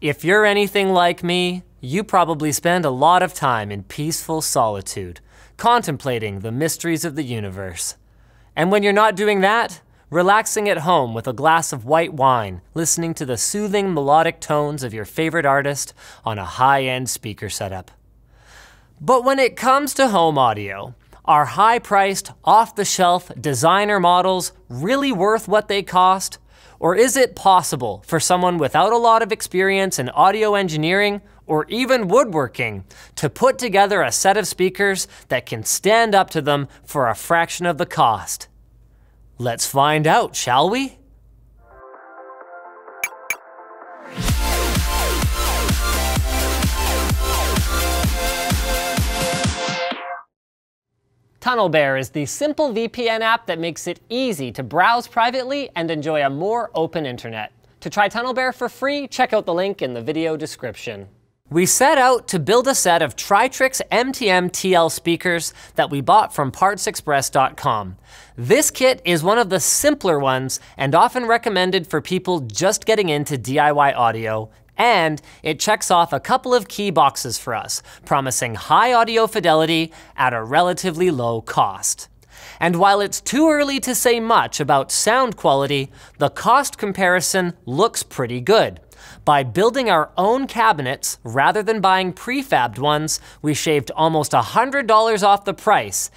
If you're anything like me, you probably spend a lot of time in peaceful solitude, contemplating the mysteries of the universe. And when you're not doing that, relaxing at home with a glass of white wine, listening to the soothing melodic tones of your favorite artist on a high end speaker setup. But when it comes to home audio, are high priced, off the shelf designer models really worth what they cost? Or is it possible for someone without a lot of experience in audio engineering or even woodworking to put together a set of speakers that can stand up to them for a fraction of the cost? Let's find out, shall we? TunnelBear is the simple VPN app that makes it easy to browse privately and enjoy a more open internet. To try TunnelBear for free, check out the link in the video description. We set out to build a set of Tritrix MTM TL speakers that we bought from PartsExpress.com. This kit is one of the simpler ones and often recommended for people just getting into DIY audio, and it checks off a couple of key boxes for us, promising high audio fidelity at a relatively low cost. And while it's too early to say much about sound quality, the cost comparison looks pretty good. By building our own cabinets rather than buying prefabbed ones, we shaved almost $100 off the price,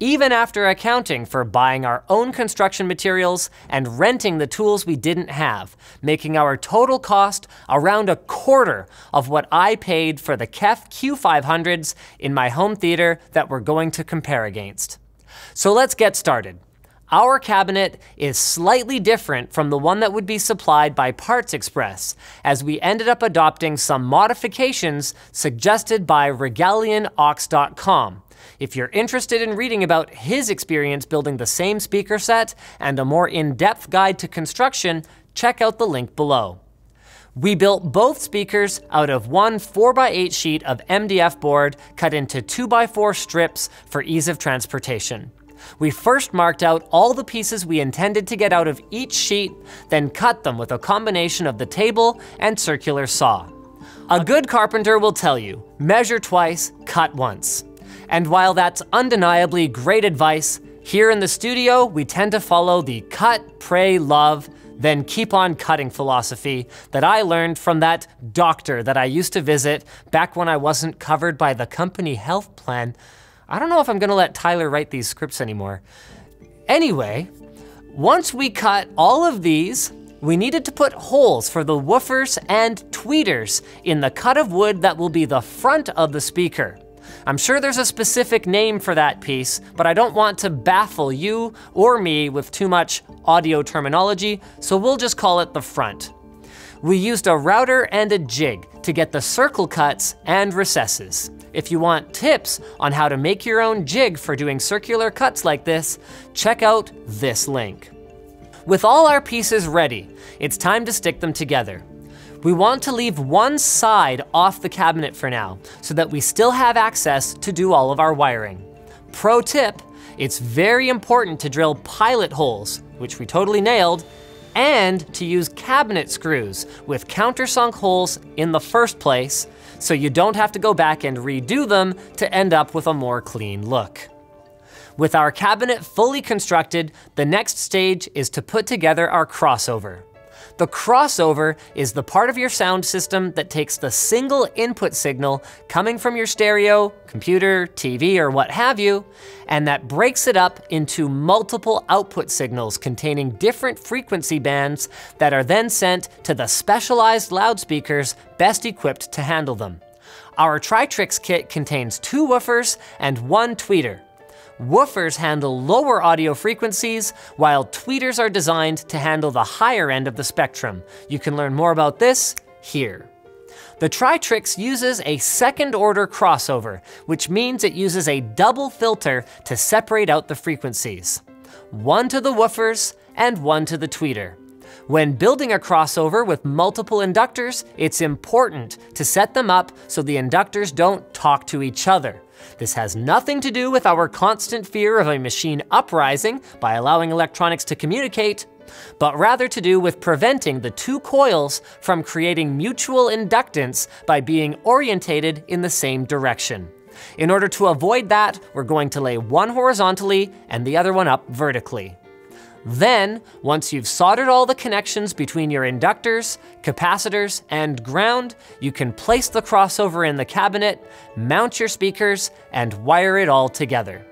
even after accounting for buying our own construction materials and renting the tools we didn't have, making our total cost around a quarter of what I paid for the KEF Q500s in my home theater that we're going to compare against. So let's get started. Our cabinet is slightly different from the one that would be supplied by Parts Express, as we ended up adopting some modifications suggested by RegalianOx.com. If you're interested in reading about his experience building the same speaker set and a more in-depth guide to construction, check out the link below. We built both speakers out of one 4x8 sheet of MDF board cut into 2x4 strips for ease of transportation. We first marked out all the pieces we intended to get out of each sheet, then cut them with a combination of the table and circular saw. A good carpenter will tell you, measure twice, cut once. And while that's undeniably great advice, here in the studio, we tend to follow the cut, pray, love, then keep on cutting philosophy that I learned from that doctor that I used to visit back when I wasn't covered by the company health plan I don't know if I'm gonna let Tyler write these scripts anymore. Anyway, once we cut all of these, we needed to put holes for the woofers and tweeters in the cut of wood that will be the front of the speaker. I'm sure there's a specific name for that piece, but I don't want to baffle you or me with too much audio terminology, so we'll just call it the front. We used a router and a jig to get the circle cuts and recesses. If you want tips on how to make your own jig for doing circular cuts like this, check out this link. With all our pieces ready, it's time to stick them together. We want to leave one side off the cabinet for now, so that we still have access to do all of our wiring. Pro tip, it's very important to drill pilot holes, which we totally nailed, and to use cabinet screws with countersunk holes in the first place so you don't have to go back and redo them to end up with a more clean look. With our cabinet fully constructed, the next stage is to put together our crossover. The crossover is the part of your sound system that takes the single input signal coming from your stereo, computer, TV, or what have you, and that breaks it up into multiple output signals containing different frequency bands that are then sent to the specialized loudspeakers best equipped to handle them. Our Tritrix kit contains two woofers and one tweeter, Woofers handle lower audio frequencies, while tweeters are designed to handle the higher end of the spectrum. You can learn more about this here. The Tritrix uses a second order crossover, which means it uses a double filter to separate out the frequencies. One to the woofers and one to the tweeter. When building a crossover with multiple inductors, it's important to set them up so the inductors don't talk to each other. This has nothing to do with our constant fear of a machine uprising by allowing electronics to communicate. but rather to do with preventing the two coils from creating mutual inductance by being orientated in the same direction. In order to avoid that, we're going to lay one horizontally and the other one up vertically. Then, once you've soldered all the connections between your inductors, capacitors, and ground, you can place the crossover in the cabinet, mount your speakers, and wire it all together.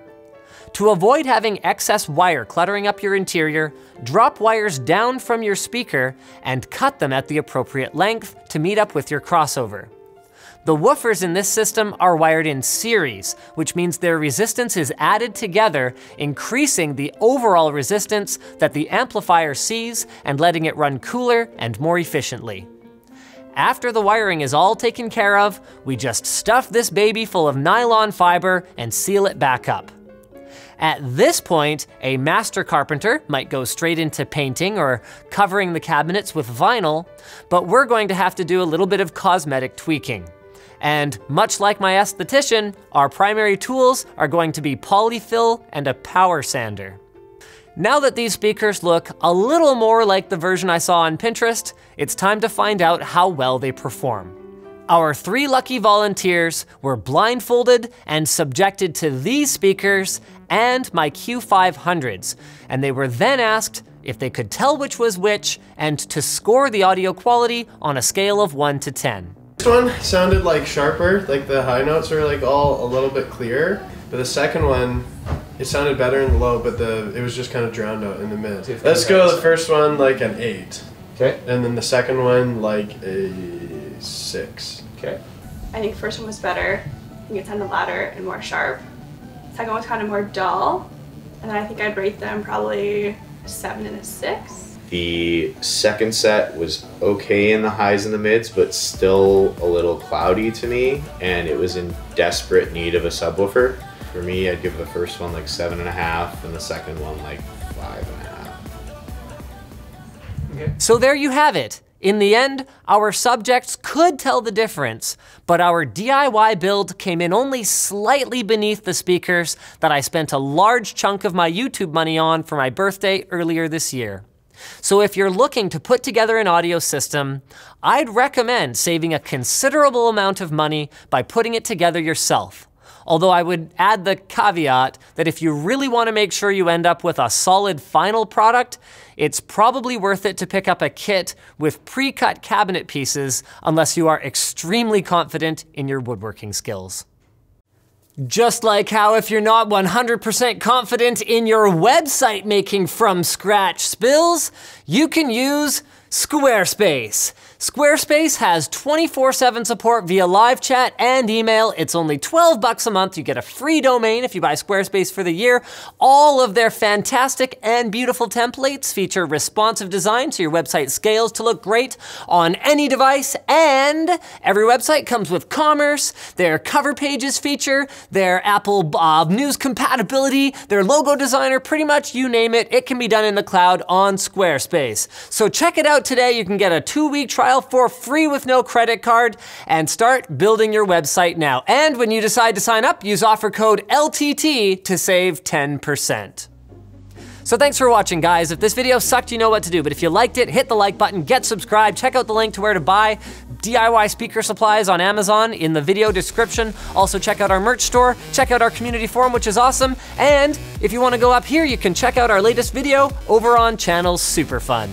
To avoid having excess wire cluttering up your interior, drop wires down from your speaker and cut them at the appropriate length to meet up with your crossover. The woofers in this system are wired in series, which means their resistance is added together, increasing the overall resistance that the amplifier sees and letting it run cooler and more efficiently. After the wiring is all taken care of, we just stuff this baby full of nylon fiber and seal it back up. At this point, a master carpenter might go straight into painting or covering the cabinets with vinyl, but we're going to have to do a little bit of cosmetic tweaking. And much like my aesthetician, our primary tools are going to be polyfill and a power sander. Now that these speakers look a little more like the version I saw on Pinterest, it's time to find out how well they perform. Our three lucky volunteers were blindfolded and subjected to these speakers and my Q500s, and they were then asked if they could tell which was which and to score the audio quality on a scale of 1 to 10. This one sounded like sharper, like the high notes were like all a little bit clearer, but the second one, it sounded better in the low, but the it was just kind of drowned out in the mid. Let's go the first one like an eight. Okay. And then the second one like a six. Okay. I think first one was better. I think it sounded louder and more sharp. Second one was kind of more dull. And then I think I'd rate them probably seven and a six. The second set was okay in the highs and the mids, but still a little cloudy to me, and it was in desperate need of a subwoofer. For me, I'd give the first one like seven and a half, and the second one like five and a half. Okay. So there you have it. In the end, our subjects could tell the difference, but our DIY build came in only slightly beneath the speakers that I spent a large chunk of my YouTube money on for my birthday earlier this year. So if you're looking to put together an audio system, I'd recommend saving a considerable amount of money by putting it together yourself. Although I would add the caveat that if you really want to make sure you end up with a solid final product, it's probably worth it to pick up a kit with pre-cut cabinet pieces unless you are extremely confident in your woodworking skills. Just like how if you're not 100% confident in your website making from scratch spills, you can use Squarespace. Squarespace has 24-7 support via live chat and email. It's only 12 bucks a month. You get a free domain if you buy Squarespace for the year. All of their fantastic and beautiful templates feature responsive design so your website scales to look great on any device. And every website comes with commerce, their cover pages feature, their Apple uh, News compatibility, their logo designer, pretty much you name it, it can be done in the cloud on Squarespace. So check it out today. You can get a two-week trial trial for free with no credit card and start building your website now. And when you decide to sign up, use offer code LTT to save 10%. So thanks for watching, guys. If this video sucked, you know what to do. But if you liked it, hit the like button, get subscribed, check out the link to where to buy DIY speaker supplies on Amazon in the video description. Also check out our merch store, check out our community forum, which is awesome. And if you wanna go up here, you can check out our latest video over on Channel Super Fun.